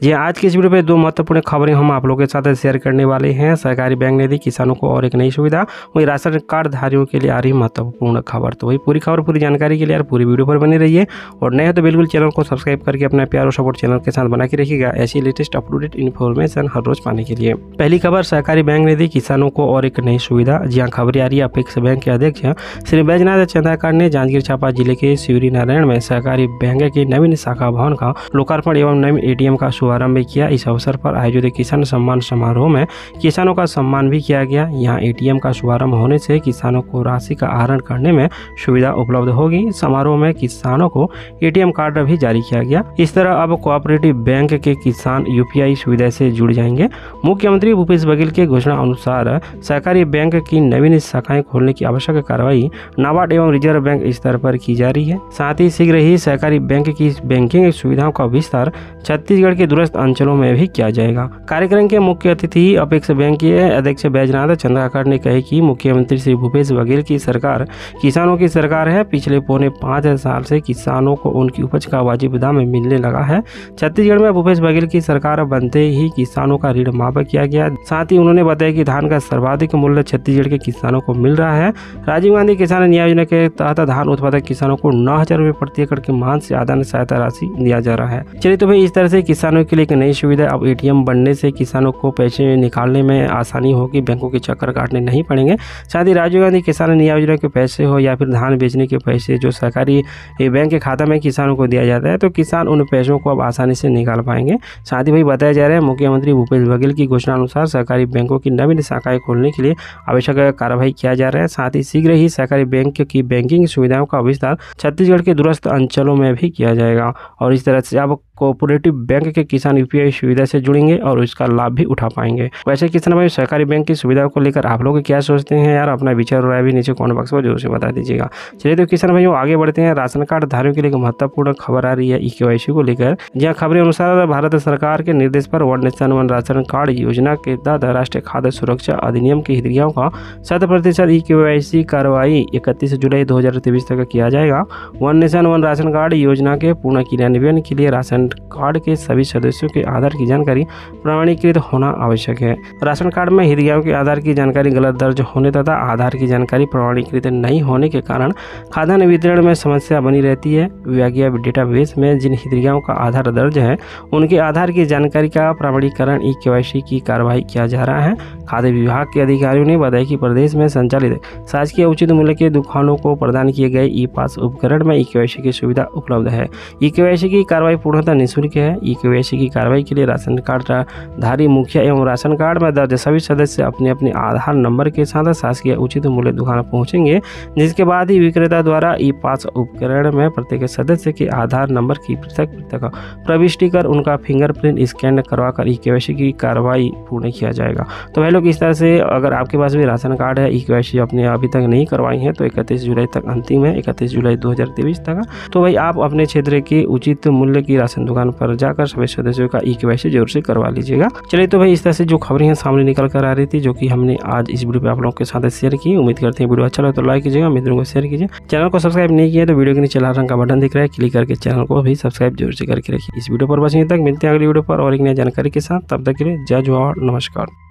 जी, आज की इस वीडियो पे दो महत्वपूर्ण खबरें हम आप लोगों के साथ शेयर करने वाले हैं। सरकारी बैंक ने दी किसानों को और एक नई सुविधा। वही राशन कार्ड धारियों के लिए आ रही महत्वपूर्ण खबर। तो वही पूरी खबर, पूरी जानकारी के लिए यार पूरी वीडियो पर बनी रहिए। और नए हो तो बिल्कुल चैनल को सब्सक्राइब करके अपना प्यार और सपोर्ट चैनल के साथ बना के रखिएगा। ऐसी लेटेस्ट अपडेट इन्फॉर्मेशन हर रोज पाने के लिए। पहली खबर सहकारी बैंक ने दी किसानों को और एक नई सुविधा। जी हाँ खबरें आ रही है। अपेक्ष बैंक के अध्यक्ष श्री बैजनाथ चंद्राकर ने जांजगीर चांपा ज़िले के शिवरी नारायण में सहकारी बैंक की नवीन शाखा भवन का लोकार्पण एवं नवीन एटीएम का शुभारंभ किया। इस अवसर पर आयोजित किसान सम्मान समारोह में किसानों का सम्मान भी किया गया। यहाँ एटीएम का शुभारंभ होने से किसानों को राशि का आहरण करने में सुविधा उपलब्ध होगी। समारोह में किसानों को एटीएम कार्ड भी जारी किया गया। इस तरह अब कोऑपरेटिव बैंक के किसान यूपीआई सुविधा से जुड़ जाएँगे। मुख्यमंत्री भूपेश बघेल के घोषणा अनुसार सहकारी बैंक की नवीन शाखाएँ खोलने की आवश्यक कार्रवाई नाबार्ड एवं रिज़र्व बैंक स्तर पर की जा रही है। साथ ही शीघ्र ही सहकारी बैंक की बैंकिंग सुविधाओं का विस्तार छत्तीसगढ़ के दूरस्थ अंचलों में भी किया जाएगा। कार्यक्रम के मुख्य अतिथि अपेक्ष बैंक के अध्यक्ष बैजनाथ चंद्राकर ने कहे कि मुख्यमंत्री श्री भूपेश बघेल की सरकार किसानों की सरकार है। पिछले पौने पाँच साल से किसानों को उनकी उपज का वाजिब दाम मिलने लगा है। छत्तीसगढ़ में भूपेश बघेल की सरकार बनते ही किसानों का ऋण माफ़ किया गया। साथ ही उन्होंने बताया कि धान का सर्वाधिक मूल्य छत्तीसगढ़ के किसानों को मिल रहा है। राजीव गांधी किसान न्याय योजना के तहत धान उत्पादक किसानों को नौ हज़ार रुपये प्रति एकड़ के मान से आदान सहायता राशि दिया जा रहा है। चलिए तो भाई इस तरह से किसानों के लिए एक नई सुविधा अब एटीएम बनने से किसानों को पैसे निकालने में आसानी होगी। बैंकों के चक्कर काटने नहीं पड़ेंगे। साथ ही राजीव गांधी किसान न्याय योजना के पैसे हो या फिर धान बेचने के पैसे जो सरकारी बैंक के खाता में किसानों को दिया जाता है तो किसान उन पैसों को अब आसानी से निकाल पाएँगे। साथ ही भाई बताया जा रहा है, मुख्यमंत्री भूपेश बघेल की घोषणा अनुसार सरकारी बैंकों की नवीन शाखाएँ खोलने के लिए आवश्यक कार्रवाई किया जा रहा है। साथ ही शीघ्र ही सरकारी बैंक की बैंकिंग सुविधाओं का विस्तार छत्तीसगढ़ के दूरस्थ अंचलों में भी किया जाएगा। और इस तरह से अब कोऑपरेटिव बैंक के किसान यूपीआई सुविधा से जुड़ेंगे और इसका लाभ भी उठा पाएँगे। वैसे किसान भाई सरकारी बैंक की सुविधाओं को लेकर आप लोग क्या सोचते हैं यार? अपना विचार राय भी नीचे कॉमेंट बॉक्स में ज़रूर से बता दीजिएगा। चलिए तो किसान भाइयों, आगे बढ़ते हैं। राशन कार्ड धारियों के लिए महत्वपूर्ण खबर आ रही है ई के को लेकर। जहाँ खबरें अनुसार भारत सरकार के निर्देश पर one nation one ration card योजना के तहत राष्ट्रीय खाद्य सुरक्षा अधिनियम की हितग्राहियों का शत प्रतिशत ई के कार्रवाई इकतीस जुलाई दो तक किया जाएगा। One nation one ration card योजना के पूर्ण क्रियान्वयन के लिए राशन कार्ड के सभी सदस्यों के आधार की जानकारी प्रमाणीकृत होना आवश्यक है। राशन कार्ड में हितग्राहियों के आधार की जानकारी गलत दर्ज होने तथा आधार की जानकारी प्रमाणीकृत नहीं होने के कारण खाद्यान्न वितरण में समस्या बनी रहती है। विभागीय डेटाबेस में जिन हितग्राहियों का आधार दर्ज है, उनके आधार की जानकारी का प्रमाणीकरण ई के की कार्रवाई किया जा रहा है। खाद्य विभाग के अधिकारियों ने बताया कि प्रदेश में संचालित शासकीय उचित मूल्य के दुकानों को प्रदान किए गए ई पास उपकरण में ई के सुविधा उपलब्ध है। ई की कार्रवाई पूर्णतः निःशुल्क है। ई के की कार्रवाई के लिए राशन कार्ड धारी मुखिया एवं राशन कार्ड में दर्ज सभी सदस्य अपने अपने आधार नंबर के साथ शासकीय उचित मूल्य दुकान पहुँचेंगे, जिसके बाद ही विक्रेता द्वारा ई पास उपकरण में प्रत्येक सदस्य के आधार नंबर की पृथक पृथक प्रविष्टि कर उनका फिंगरप्रिंट स्कैन करवाकर ई के की कार्रवाई पूर्ण किया जाएगा। तो भाई लोग, इस तरह से अगर आपके पास भी राशन कार्ड है, ई अपने अभी तक नहीं करवाई है तो इकतीस जुलाई तक अंतिम है, इकतीस जुलाई दो हज़ार तेईस तक। तो भाई, आप अपने क्षेत्र के उचित मूल्य की राशन दुकान पर जाकर सभी सदस्यों का ई के ज़रूर से करवा लीजिएगा। चलिए तो भाई, इस तरह से जो खबरें हैं सामने निकल कर आ रही थी, जो कि हमने आज इस वीडियो पे आप लोगों के साथ शेयर की। उम्मीद करते हैं वीडियो अच्छा लगे तो लाइक कीजिएगा मित्रों को शेयर कीजिए। चैनल को सब्सक्राइब नहीं किया तो वीडियो के नीचे लाल रंग का बटन दिख रहा है, क्लिक करके चैनल को भी सब्सक्राइब ज़रूर से करके रखिए। इस वीडियो पर बस यहीं तक मिलते हैं अगली वीडियो पर और एक नई जानकारी के साथ। तब तक के लिए जय जवाहर, नमस्कार।